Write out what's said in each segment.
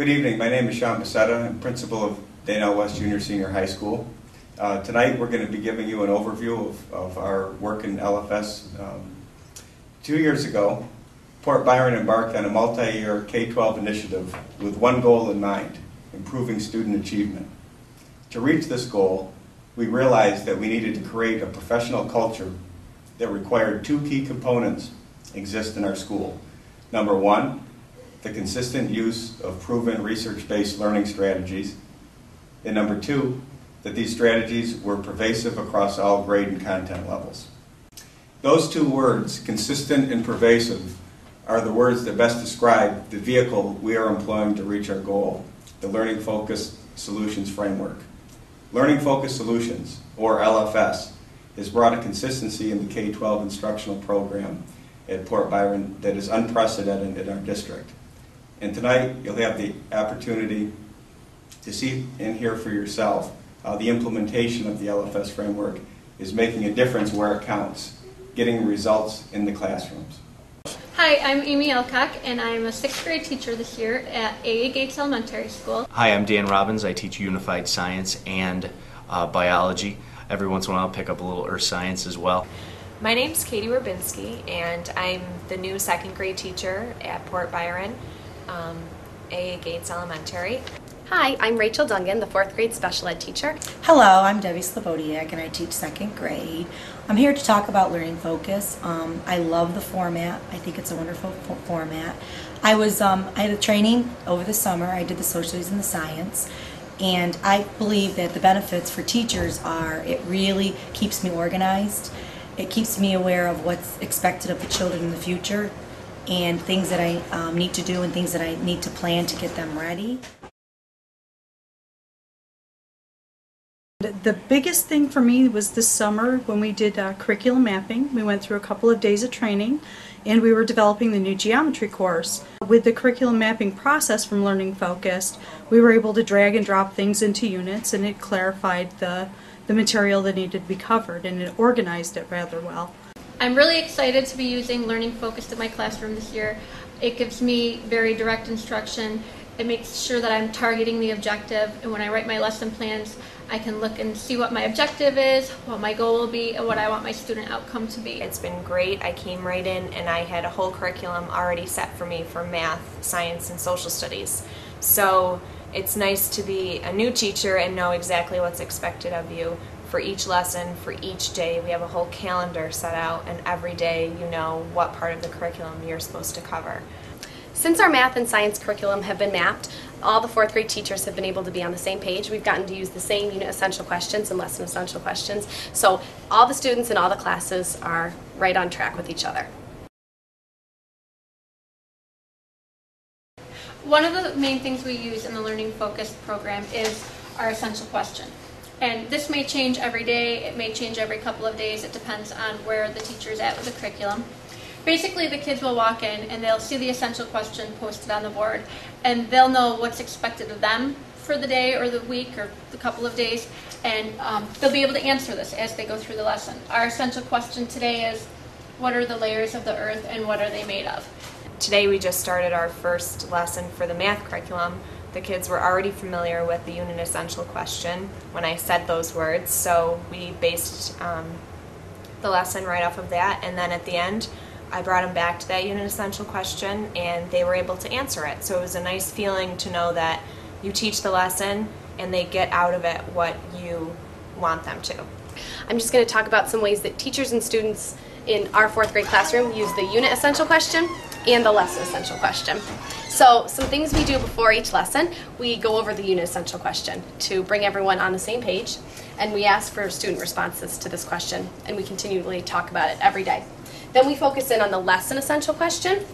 Good evening. My name is Sean Becerra. I'm principal of Dana West Junior Senior High School. Uh, tonight we're going to be giving you an overview of, of our work in LFS. Um, two years ago, Port Byron embarked on a multi-year K-12 initiative with one goal in mind, improving student achievement. To reach this goal, we realized that we needed to create a professional culture that required two key components exist in our school. Number one, the consistent use of proven research-based learning strategies. And number two, that these strategies were pervasive across all grade and content levels. Those two words, consistent and pervasive, are the words that best describe the vehicle we are employing to reach our goal, the Learning Focused Solutions Framework. Learning Focused Solutions, or LFS, has brought a consistency in the K-12 instructional program at Port Byron that is unprecedented in our district. And tonight, you'll have the opportunity to see and hear for yourself how the implementation of the LFS framework is making a difference where it counts, getting results in the classrooms. Hi, I'm Amy Elcock, and I'm a sixth grade teacher this year at A.A. Gates Elementary School. Hi, I'm Dan Robbins. I teach unified science and uh, biology. Every once in a while, I'll pick up a little earth science as well. My name's Katie Rabinski, and I'm the new second grade teacher at Port Byron, um, A.A. Gates Elementary. Hi, I'm Rachel Dungan, the fourth grade special ed teacher. Hello, I'm Debbie Slobodiak and I teach second grade. I'm here to talk about Learning Focus. Um, I love the format. I think it's a wonderful format. I was um, I had a training over the summer. I did the socials and the science, and I believe that the benefits for teachers are it really keeps me organized. It keeps me aware of what's expected of the children in the future, and things that I um, need to do and things that I need to plan to get them ready. The biggest thing for me was this summer when we did uh, curriculum mapping. We went through a couple of days of training and we were developing the new geometry course. With the curriculum mapping process from Learning Focused, we were able to drag and drop things into units and it clarified the, the material that needed to be covered and it organized it rather well. I'm really excited to be using Learning Focused in my classroom this year. It gives me very direct instruction. It makes sure that I'm targeting the objective and when I write my lesson plans, I can look and see what my objective is, what my goal will be, and what I want my student outcome to be. It's been great. I came right in and I had a whole curriculum already set for me for math, science, and social studies. So it's nice to be a new teacher and know exactly what's expected of you for each lesson, for each day. We have a whole calendar set out, and every day you know what part of the curriculum you're supposed to cover. Since our math and science curriculum have been mapped, all the fourth grade teachers have been able to be on the same page. We've gotten to use the same unit essential questions and lesson essential questions. So all the students in all the classes are right on track with each other. One of the main things we use in the Learning Focused program is our essential question. And this may change every day, it may change every couple of days, it depends on where the teacher is at with the curriculum. Basically, the kids will walk in and they'll see the essential question posted on the board, and they'll know what's expected of them for the day or the week or the couple of days, and um, they'll be able to answer this as they go through the lesson. Our essential question today is, what are the layers of the earth and what are they made of? Today we just started our first lesson for the math curriculum. The kids were already familiar with the unit essential question when I said those words, so we based um, the lesson right off of that, and then at the end, I brought them back to that unit essential question and they were able to answer it. So it was a nice feeling to know that you teach the lesson and they get out of it what you want them to. I'm just going to talk about some ways that teachers and students in our fourth grade classroom use the unit essential question and the lesson essential question. So some things we do before each lesson, we go over the unit essential question to bring everyone on the same page and we ask for student responses to this question and we continually talk about it every day. Then we focus in on the lesson essential question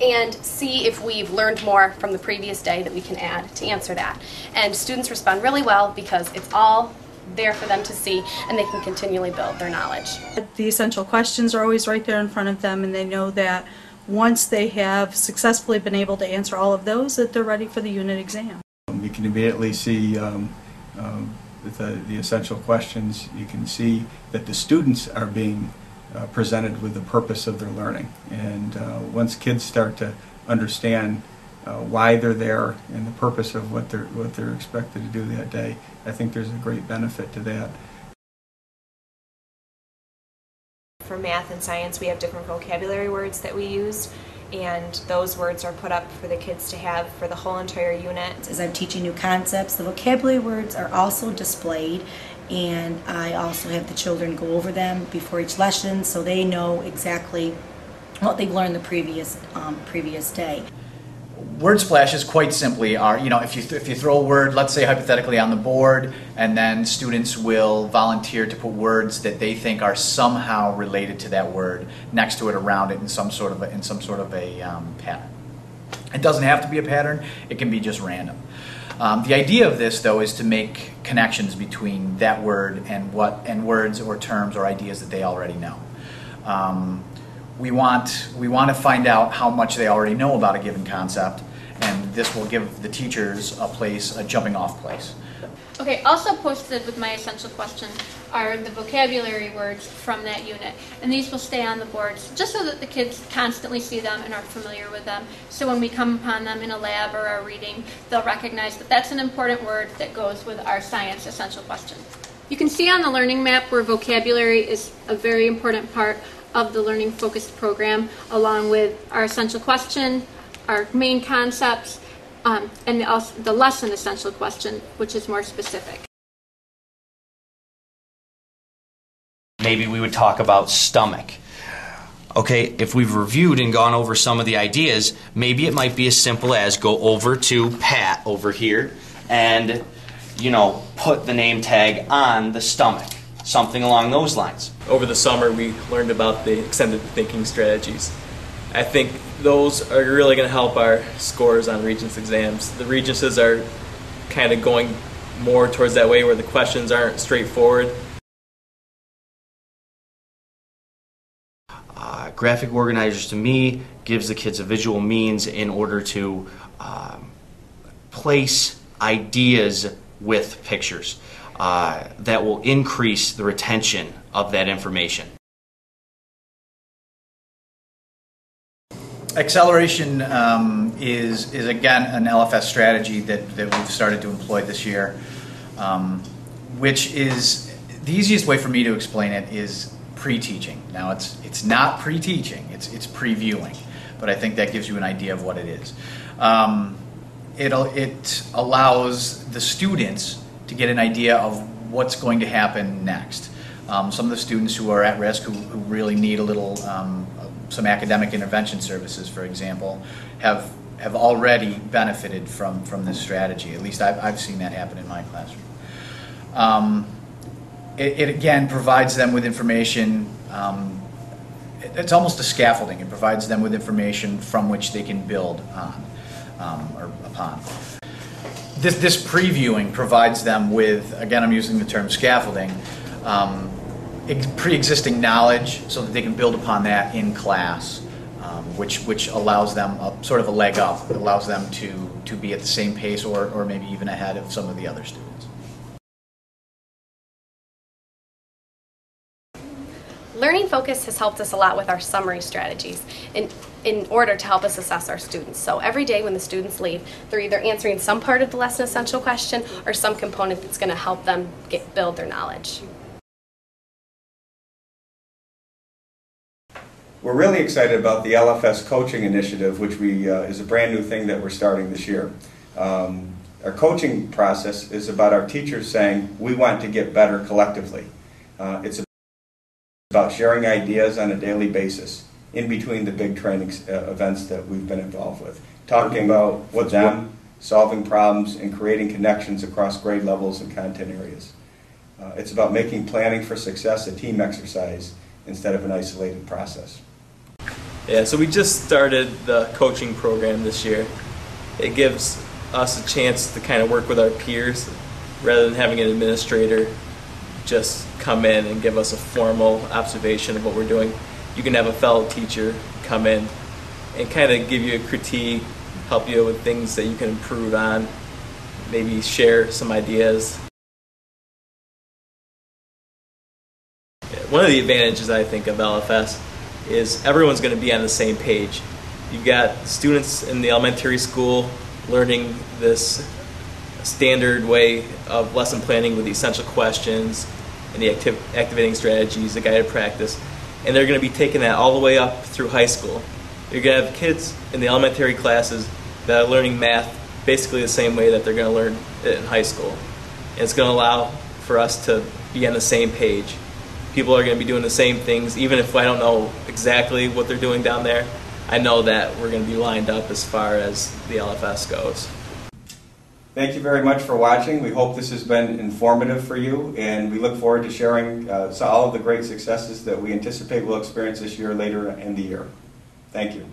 and see if we've learned more from the previous day that we can add to answer that. And students respond really well because it's all there for them to see and they can continually build their knowledge. The essential questions are always right there in front of them and they know that once they have successfully been able to answer all of those that they're ready for the unit exam. You can immediately see um, um, the, the essential questions, you can see that the students are being uh, presented with the purpose of their learning. And uh, once kids start to understand uh, why they're there and the purpose of what they're, what they're expected to do that day. I think there's a great benefit to that. For math and science, we have different vocabulary words that we use, and those words are put up for the kids to have for the whole entire unit. As I'm teaching new concepts, the vocabulary words are also displayed, and I also have the children go over them before each lesson so they know exactly what they've learned the previous um, previous day. Word splashes, quite simply, are you know if you if you throw a word, let's say hypothetically on the board, and then students will volunteer to put words that they think are somehow related to that word next to it, around it, in some sort of a, in some sort of a um, pattern. It doesn't have to be a pattern; it can be just random. Um, the idea of this, though, is to make connections between that word and what and words or terms or ideas that they already know. Um, we want we want to find out how much they already know about a given concept, and this will give the teachers a place, a jumping off place. Okay, also posted with my essential question are the vocabulary words from that unit. And these will stay on the boards just so that the kids constantly see them and are familiar with them. So when we come upon them in a lab or a reading, they'll recognize that that's an important word that goes with our science essential question. You can see on the learning map where vocabulary is a very important part of the learning focused program, along with our essential question, our main concepts, um, and also the lesson essential question, which is more specific. maybe we would talk about stomach. Okay, if we've reviewed and gone over some of the ideas, maybe it might be as simple as go over to Pat over here and, you know, put the name tag on the stomach. Something along those lines. Over the summer, we learned about the extended thinking strategies. I think those are really going to help our scores on Regents exams. The Regences are kind of going more towards that way where the questions aren't straightforward. Uh, graphic organizers to me gives the kids a visual means in order to um, place ideas with pictures uh, that will increase the retention of that information. Acceleration um, is, is again an LFS strategy that, that we've started to employ this year, um, which is the easiest way for me to explain it is pre-teaching. Now it's it's not pre-teaching; it's it's previewing, but I think that gives you an idea of what it is. Um, it it allows the students to get an idea of what's going to happen next. Um, some of the students who are at risk, who, who really need a little um, some academic intervention services, for example, have have already benefited from from this strategy. At least I've, I've seen that happen in my classroom. Um, it, it, again provides them with information. Um, it, it's almost a scaffolding. It provides them with information from which they can build on um, or upon. This, this previewing provides them with, again, I'm using the term scaffolding, um, pre-existing knowledge so that they can build upon that in class, um, which, which allows them a, sort of a leg up. Allows them to, to be at the same pace or, or maybe even ahead of some of the other students. Learning Focus has helped us a lot with our summary strategies in, in order to help us assess our students. So every day when the students leave, they're either answering some part of the lesson essential question or some component that's going to help them get, build their knowledge. We're really excited about the LFS coaching initiative, which we, uh, is a brand new thing that we're starting this year. Um, our coaching process is about our teachers saying, we want to get better collectively. Uh, it's about sharing ideas on a daily basis in between the big training uh, events that we've been involved with. Talking about with them, solving problems, and creating connections across grade levels and content areas. Uh, it's about making planning for success a team exercise instead of an isolated process. Yeah, so we just started the coaching program this year. It gives us a chance to kind of work with our peers rather than having an administrator just come in and give us a formal observation of what we're doing. You can have a fellow teacher come in and kind of give you a critique, help you with things that you can improve on, maybe share some ideas. One of the advantages I think of LFS is everyone's going to be on the same page. You've got students in the elementary school learning this standard way of lesson planning with essential questions the activ- activating strategies, the guided practice, and they're going to be taking that all the way up through high school. You're going to have kids in the elementary classes that are learning math basically the same way that they're going to learn it in high school. And it's going to allow for us to be on the same page. People are going to be doing the same things, even if I don't know exactly what they're doing down there. I know that we're going to be lined up as far as the LFS goes. Thank you very much for watching. We hope this has been informative for you, and we look forward to sharing uh, all of the great successes that we anticipate we'll experience this year later in the year. Thank you.